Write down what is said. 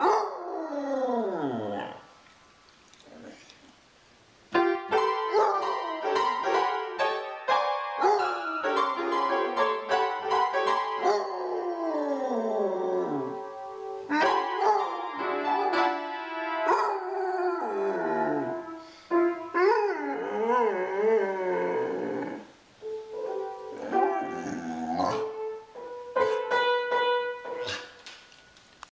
Oh!